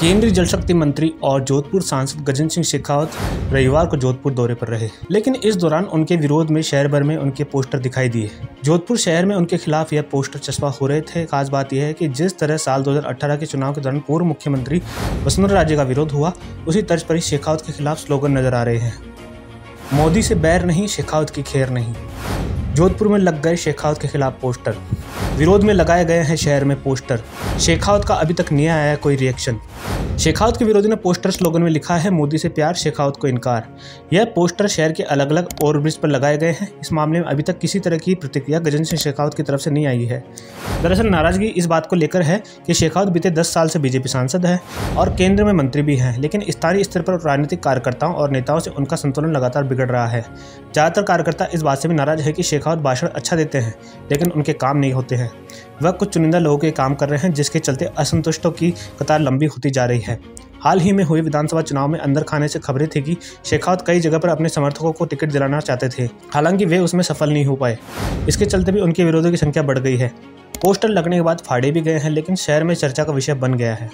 केंद्रीय जल शक्ति मंत्री और जोधपुर सांसद गजेंद्र सिंह शेखावत रविवार को जोधपुर दौरे पर रहे। लेकिन इस दौरान उनके विरोध में शहर भर में उनके पोस्टर दिखाई दिए। जोधपुर शहर में उनके खिलाफ यह पोस्टर चस्पा हो रहे थे। खास बात यह है कि जिस तरह साल 2018 के चुनाव के दौरान पूर्व मुख्यमंत्री वसुंधरा राजे का विरोध हुआ, उसी तर्ज पर ही शेखावत के खिलाफ स्लोगन नज़र आ रहे हैं। मोदी से बैर नहीं, शेखावत की खेर नहीं। जोधपुर में लग गए शेखावत के खिलाफ पोस्टर। विरोध में लगाए गए हैं शहर में पोस्टर। शेखावत का अभी तक नहीं आया कोई रिएक्शन शेखावत के विरोधी ने पोस्टर स्लोगन में लिखा है, मोदी से प्यार, शेखावत को इनकार। यह पोस्टर शहर के अलग अलग ओवरब्रिज पर लगाए गए हैं। इस मामले में अभी तक किसी तरह की प्रतिक्रिया गजेंद्र सिंह शेखावत की तरफ़ से नहीं आई है। दरअसल नाराज़गी इस बात को लेकर है कि शेखावत बीते दस साल से बीजेपी सांसद है और केंद्र में मंत्री भी हैं, लेकिन स्थानीय स्तर पर राजनीतिक कार्यकर्ताओं और नेताओं से उनका संतुलन लगातार बिगड़ रहा है। ज़्यादातर कार्यकर्ता इस बात से भी नाराज़ है कि शेखावत भाषण अच्छा देते हैं, लेकिन उनके काम नहीं होते हैं। वह कुछ चुनिंदा लोगों के काम कर रहे हैं, जिसके चलते असंतुष्टों की कतार लंबी होती जा रही है। हाल ही में हुए विधानसभा चुनाव में अंदर खाने से खबरें थी कि शेखावत कई जगह पर अपने समर्थकों को टिकट दिलाना चाहते थे, हालाँकि वे उसमें सफल नहीं हो पाए। इसके चलते भी उनके विरोधों की संख्या बढ़ गई है। पोस्टर लगने के बाद फाड़े भी गए हैं, लेकिन शहर में चर्चा का विषय बन गया है।